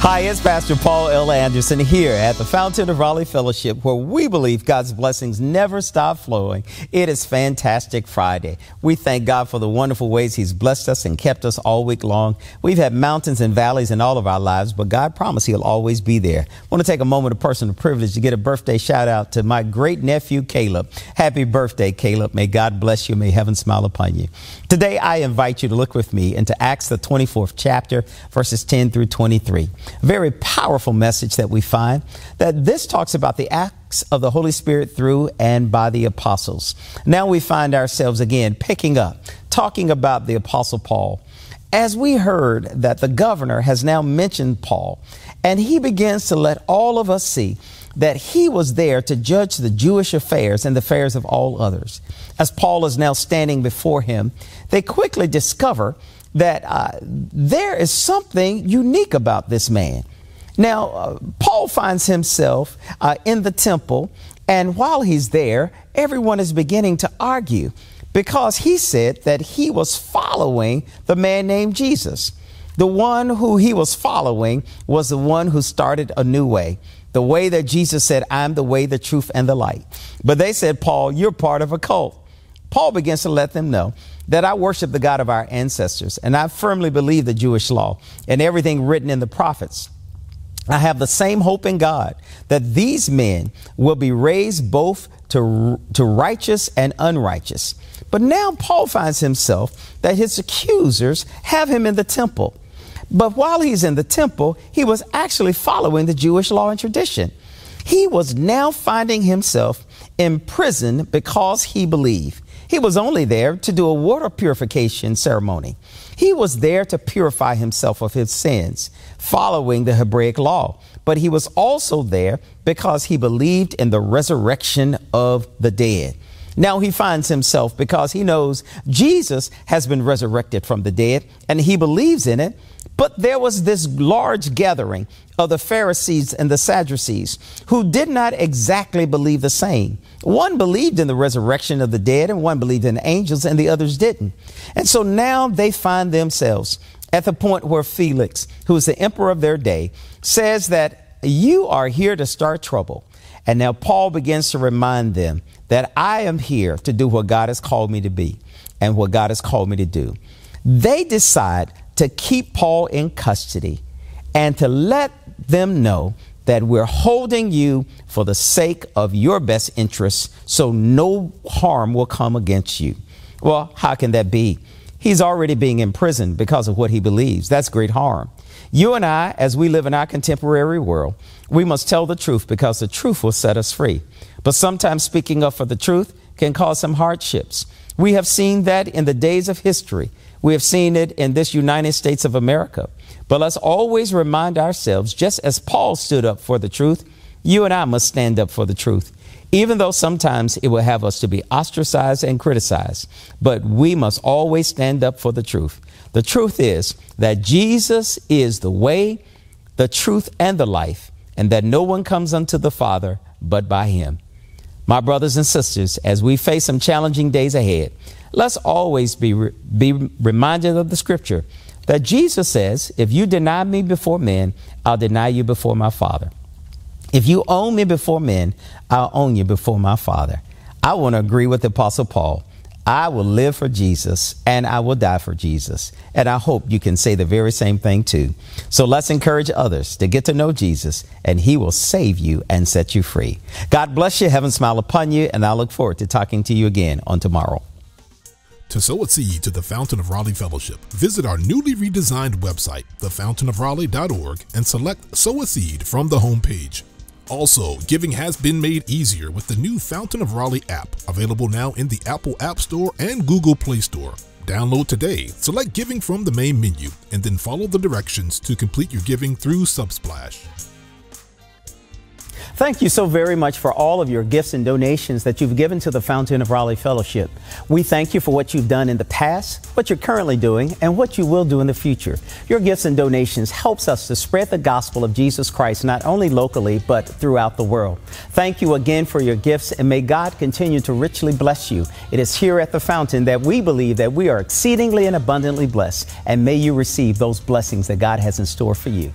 Hi, it's Pastor Paul L. Anderson here at the Fountain of Raleigh Fellowship, where we believe God's blessings never stop flowing. It is Fantastic Friday. We thank God for the wonderful ways He's blessed us and kept us all week long. We've had mountains and valleys in all of our lives, but God promised He'll always be there. I want to take a moment of personal privilege to get a birthday shout out to my great nephew, Caleb. Happy birthday, Caleb. May God bless you. May heaven smile upon you. Today, I invite you to look with me into Acts, the 24th chapter, verses 10 through 23 very powerful message that we find that this talks about the acts of the Holy Spirit through and by the apostles. Now we find ourselves again picking up, talking about the apostle Paul. As we heard that the governor has now mentioned Paul, and he begins to let all of us see that he was there to judge the Jewish affairs and the affairs of all others. As Paul is now standing before him, they quickly discover that uh, there is something unique about this man. Now, uh, Paul finds himself uh, in the temple, and while he's there, everyone is beginning to argue because he said that he was following the man named Jesus. The one who he was following was the one who started a new way. The way that Jesus said, I'm the way, the truth, and the light. But they said, Paul, you're part of a cult. Paul begins to let them know that I worship the God of our ancestors and I firmly believe the Jewish law and everything written in the prophets. I have the same hope in God that these men will be raised both to, to righteous and unrighteous. But now Paul finds himself that his accusers have him in the temple. But while he's in the temple, he was actually following the Jewish law and tradition. He was now finding himself in prison because he believed. He was only there to do a water purification ceremony. He was there to purify himself of his sins, following the Hebraic law. But he was also there because he believed in the resurrection of the dead. Now he finds himself because he knows Jesus has been resurrected from the dead and he believes in it. But there was this large gathering of the Pharisees and the Sadducees who did not exactly believe the same. One believed in the resurrection of the dead, and one believed in angels, and the others didn't. And so now they find themselves at the point where Felix, who is the emperor of their day, says that you are here to start trouble. And now Paul begins to remind them that I am here to do what God has called me to be and what God has called me to do. They decide to keep Paul in custody and to let them know that we're holding you for the sake of your best interests so no harm will come against you. Well, how can that be? He's already being imprisoned because of what he believes. That's great harm. You and I, as we live in our contemporary world, we must tell the truth because the truth will set us free. But sometimes speaking up for the truth can cause some hardships. We have seen that in the days of history. We have seen it in this United States of America. But let's always remind ourselves, just as Paul stood up for the truth, you and I must stand up for the truth. Even though sometimes it will have us to be ostracized and criticized, but we must always stand up for the truth. The truth is that Jesus is the way, the truth, and the life, and that no one comes unto the Father but by him. My brothers and sisters, as we face some challenging days ahead, let's always be, be reminded of the scripture that Jesus says, If you deny me before men, I'll deny you before my Father. If you own me before men, I'll own you before my Father. I want to agree with the Apostle Paul. I will live for Jesus and I will die for Jesus. And I hope you can say the very same thing too. So let's encourage others to get to know Jesus and he will save you and set you free. God bless you. Heaven smile upon you. And I look forward to talking to you again on tomorrow. To sow a seed to the Fountain of Raleigh Fellowship, visit our newly redesigned website, thefountainofraleigh.org, and select Sow a Seed from the homepage. Also, giving has been made easier with the new Fountain of Raleigh app, available now in the Apple App Store and Google Play Store. Download today, select Giving from the main menu, and then follow the directions to complete your giving through Subsplash. Thank you so very much for all of your gifts and donations that you've given to the Fountain of Raleigh Fellowship. We thank you for what you've done in the past, what you're currently doing, and what you will do in the future. Your gifts and donations helps us to spread the gospel of Jesus Christ not only locally but throughout the world. Thank you again for your gifts and may God continue to richly bless you. It is here at the Fountain that we believe that we are exceedingly and abundantly blessed and may you receive those blessings that God has in store for you.